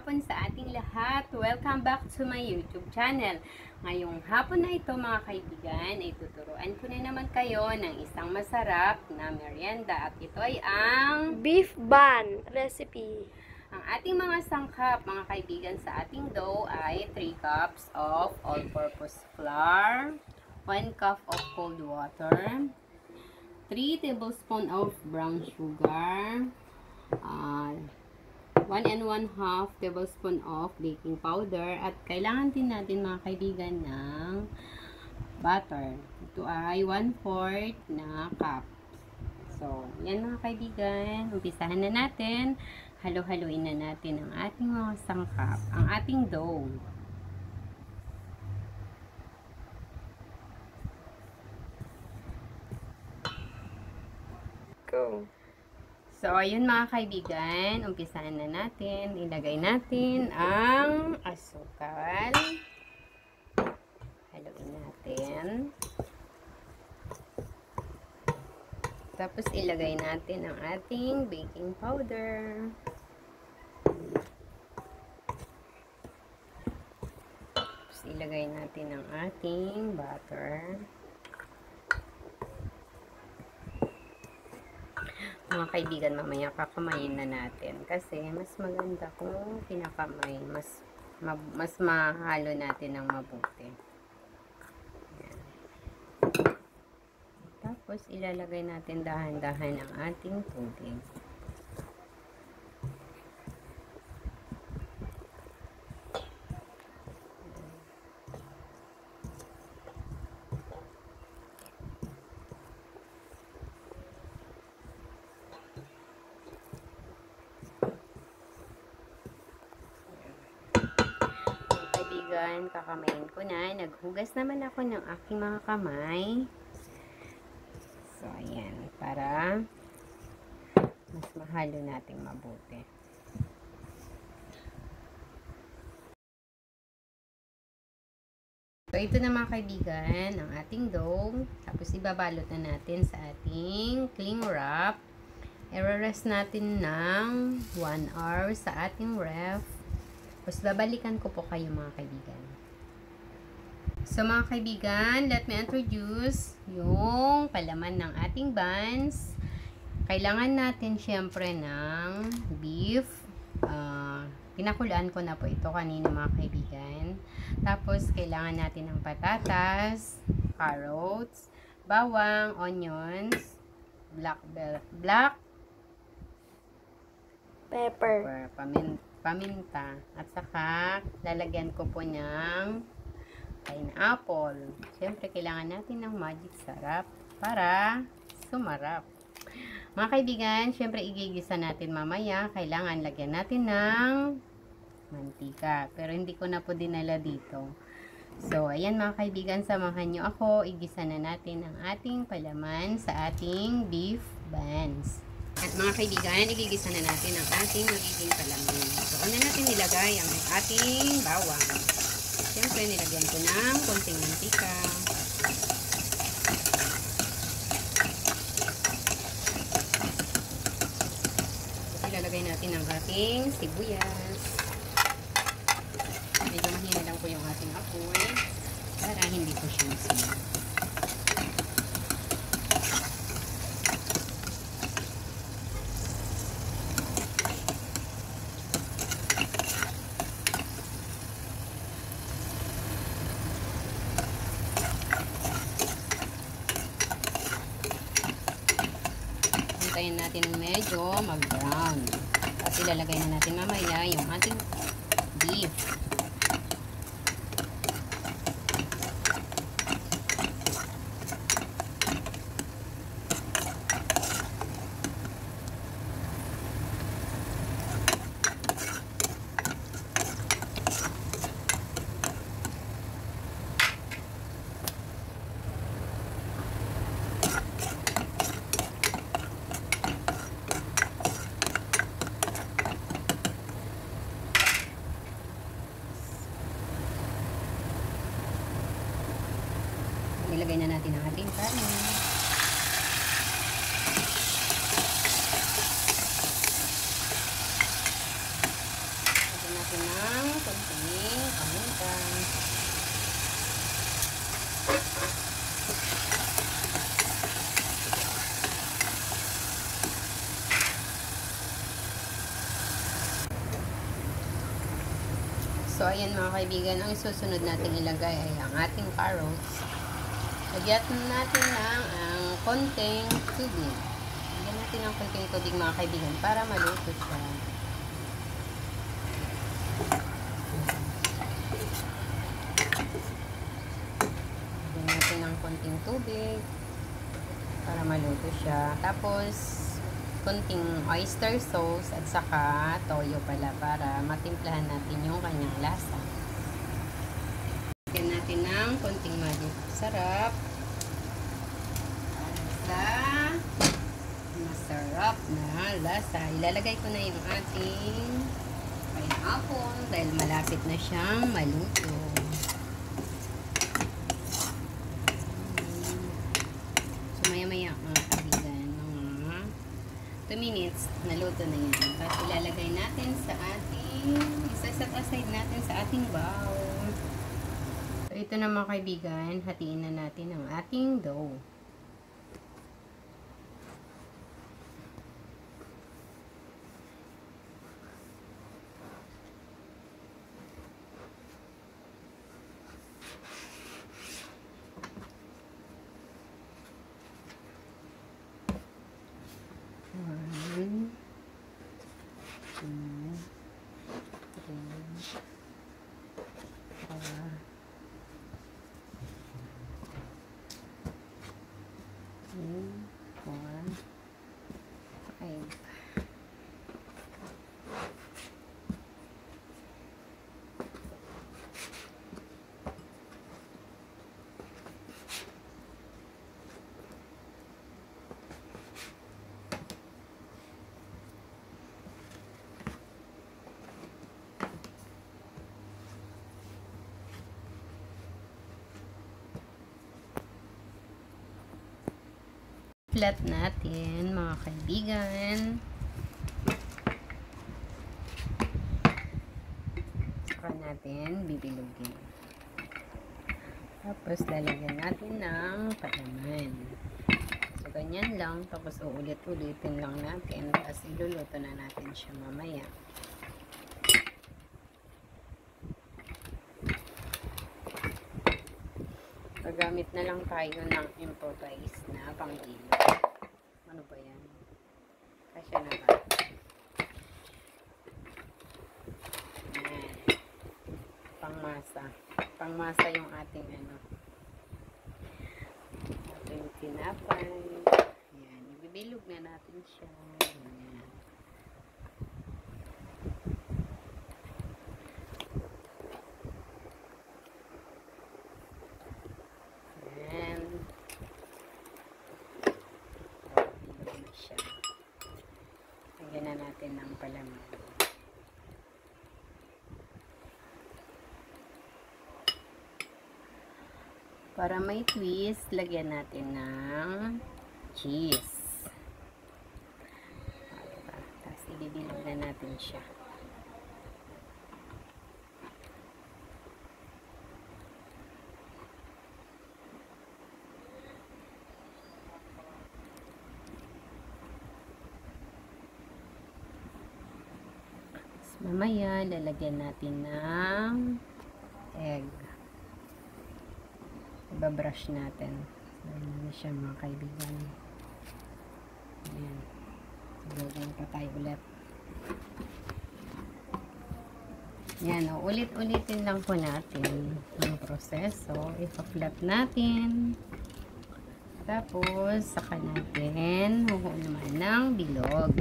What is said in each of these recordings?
hapon sa ating lahat. Welcome back to my YouTube channel. Ngayong hapon na ito mga kaibigan, ay tuturuan ko na naman kayo ng isang masarap na merienda. At ito ay ang Beef bun recipe. ang ating mga sangkap, mga kaibigan, sa ating dough ay 3 cups of all-purpose flour, 1 cup of cold water, 3 tablespoon of brown sugar, uh, 1 and 1 half tablespoon of baking powder at kailangan din natin mga kaibigan ng butter. Ito ay 1 4 na cup. So, yan mga kaibigan. Umpisahan na natin. Halo-haluin na natin ang ating mga sangkap, ang ating dough. So, ayun mga kaibigan, umpisahan na natin. Ilagay natin ang asukal. Haluin natin. Tapos, ilagay natin ang ating baking powder. Tapos, ilagay natin ang ating butter. Mga kaibigan, mamaya kakamayin na natin. Kasi, mas maganda kung pinakamay. Mas, ma, mas mahalo natin ng mabuti. Yan. Tapos, ilalagay natin dahan-dahan ang ating tubig. Kaibigan, kakamayin ko na. Naghugas naman ako ng aking mga kamay. So, ayan. Para mas mahalo nating mabuti. So, ito na mga kaibigan, ang ating dough. Tapos, ibabalot na natin sa ating cling wrap. I-rest natin ng 1 hour sa ating ref. Tapos, babalikan ko po kayo mga kaibigan. So, mga kaibigan, let me introduce yung palaman ng ating buns. Kailangan natin syempre ng beef. Uh, pinakulaan ko na po ito kanina mga kaibigan. Tapos, kailangan natin ng patatas, carrots, bawang, onions, black bell, black Pepper. pepper, pamin, paminta, at saka lalagyan ko po ng pineapple. Siyempre, kailangan natin ng magic sarap para sumarap. Mga kaibigan, siyempre igigisa natin mamaya. Kailangan lagyan natin ng mantika. Pero hindi ko na po dinala dito. So, ayan mga kaibigan, samahan nyo ako. Igisa na natin ang ating palaman sa ating beef buns. At mga kaibigan, igigisa na natin ang ating magiging palaman. So, una natin nilagay ang ating bawang. Siyempre, nilagyan ko ng konting mantika. Ilalagay natin ang ating sibuyas. Medyo mahina lang po yung ating apoy para hindi po siya masinag. Hintayin natin medyo mag-brown. Tapos ilalagay na natin mamaya yung ating beef. Nilagay na natin ang ating karne. Lagyan natin konting paminta. So, ayan mga kaibigan, ang susunod natin ilagay ay ang ating carrots. Lagyan natin ng ang konting tubig. Lagyan natin ng konting tubig mga kaibigan para maluto siya. Lagyan natin ng konting tubig para maluto siya. Tapos, konting oyster sauce at saka toyo pala para matimplahan natin yung kanyang lasa. Konting magic sarap para sa masarap na lasa. Ilalagay ko na yung ating pineapple dahil malapit na siyang maluto. So, maya-maya mga kaibigan, mga 2 minutes, naluto na yan. Tapos ilalagay natin sa ating, isa-set aside natin sa ating bowl. Ito na mga kaibigan, hatiin na natin ang ating dough. Flat natin, mga kaibigan. Saka natin bibilugin. Tapos, lalagyan natin ng palaman. So, ganyan lang. Tapos, uulit-ulitin lang natin. Tapos, iluluto na natin siya mamaya. Gagamit na lang tayo ng improvised na panggilo. Ano ba yan? Kasya na ba? Pangmasa. Pangmasa yung ating ano. Ating tinapay. Ayan. Ibibilog na natin siya. Ayan. Bilog na siya. Lagyan na natin ng palaman. Para may twist, lagyan natin ng cheese. Diba? Tapos ibibilog na natin siya. Tapos mamaya, lalagyan natin ng egg. Ibabrush natin. Yun na siya mga kaibigan. Ayan. Gagawin pa tayo ulit. Yan, o, ulit-ulitin lang po natin ang proseso. Ipa-flap natin. Tapos, saka natin huhuluman ng bilog.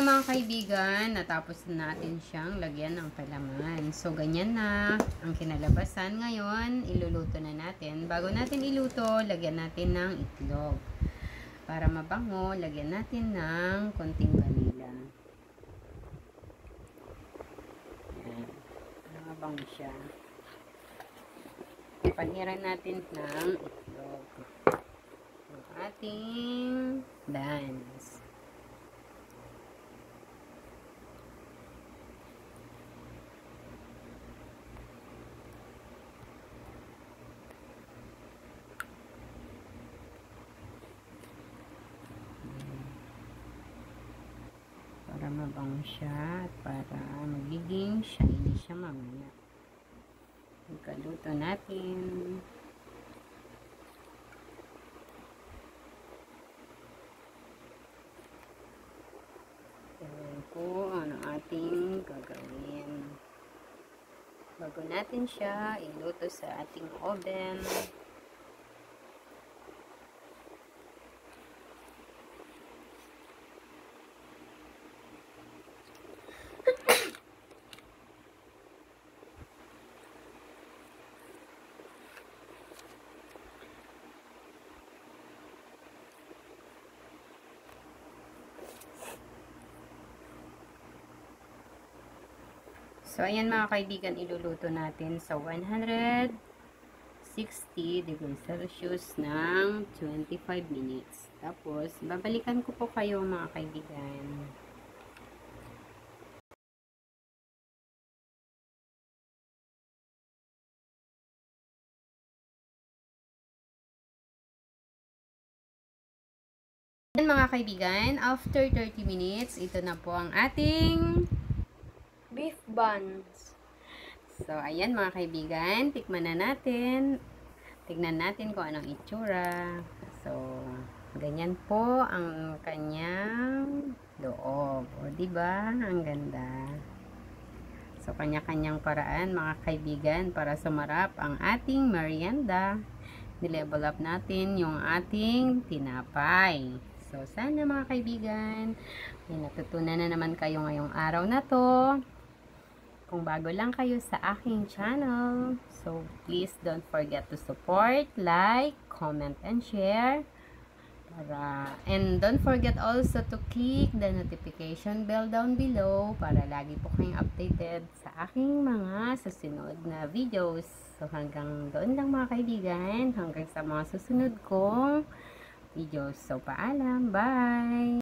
Na mga kaibigan, natapos na natin siyang lagyan ng palaman. So, ganyan na ang kinalabasan. Ngayon, iluluto na natin. Bago natin iluto, lagyan natin ng itlog. Para mabango, lagyan natin ng konting vanilla. Ayan. Mabango siya. Paniran natin ng itlog. Yung ating dance. para mabango siya at para magiging shiny siya mamaya. Pagkaluto natin. Tingnan ko ano ating gagawin. Bago natin siya iluto sa ating oven. So, ayan mga kaibigan, iluluto natin sa 160 degrees Celsius ng 25 minutes. Tapos, babalikan ko po kayo mga kaibigan. Mga kaibigan, after 30 minutes, ito na po ang ating Beef buns. So, ayan mga kaibigan, tikman na natin. Tignan natin kung anong itsura. So, ganyan po ang kanyang loob. O, ba? Ang ganda. So, kanya-kanyang paraan mga kaibigan para sumarap ang ating merienda. Nilevel up natin yung ating tinapay. So, sana mga kaibigan, may natutunan na naman kayo ngayong araw na to. Kung bago lang kayo sa aking channel, so please don't forget to support, like, comment, and share. Para, and don't forget also to click the notification bell down below para lagi po kayong updated sa aking mga susunod na videos. So hanggang doon lang mga kaibigan, hanggang sa mga susunod kong videos. So paalam, bye!